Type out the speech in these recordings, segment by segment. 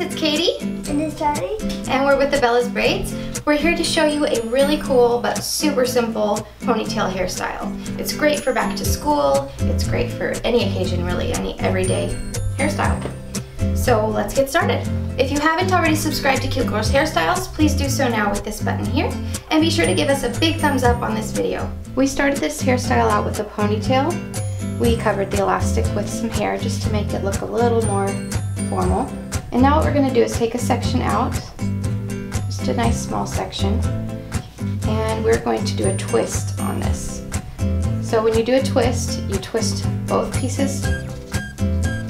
Guys, it's Katie. And it's Charlie. And we're with Abella's Braids. We're here to show you a really cool but super simple ponytail hairstyle. It's great for back to school. It's great for any occasion really, any everyday hairstyle. So let's get started. If you haven't already subscribed to Cute Girls Hairstyles, please do so now with this button here. And be sure to give us a big thumbs up on this video. We started this hairstyle out with a ponytail. We covered the elastic with some hair just to make it look a little more formal. And now what we're gonna do is take a section out, just a nice small section, and we're going to do a twist on this. So when you do a twist, you twist both pieces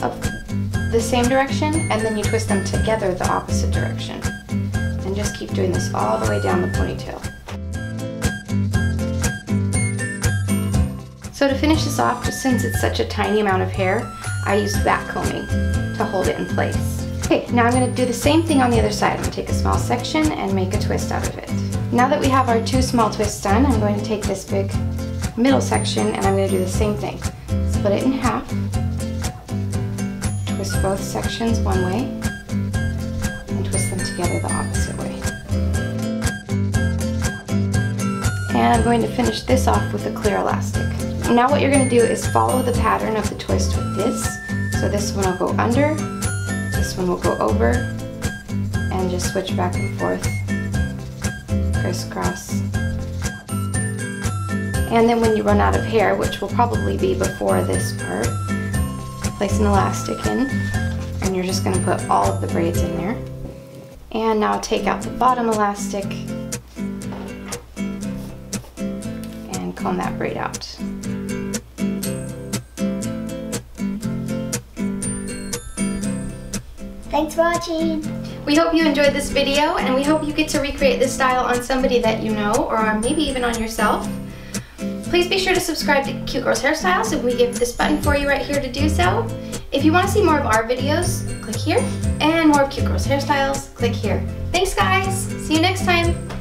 of the same direction and then you twist them together the opposite direction. And just keep doing this all the way down the ponytail. So to finish this off, just since it's such a tiny amount of hair, I used back combing to hold it in place. Okay, now I'm gonna do the same thing on the other side. I'm gonna take a small section and make a twist out of it. Now that we have our two small twists done, I'm going to take this big middle section and I'm gonna do the same thing. Split it in half, twist both sections one way, and twist them together the opposite way. And I'm going to finish this off with a clear elastic. Now what you're going to do is follow the pattern of the twist with this. So this one will go under, this one will go over, and just switch back and forth, crisscross. And then when you run out of hair, which will probably be before this part, place an elastic in, and you're just going to put all of the braids in there. And now take out the bottom elastic and comb that braid out. Thanks for watching. We hope you enjoyed this video and we hope you get to recreate this style on somebody that you know or maybe even on yourself. Please be sure to subscribe to Cute Girls Hairstyles and we give this button for you right here to do so. If you want to see more of our videos, click here. And more of Cute Girls Hairstyles, click here. Thanks guys! See you next time!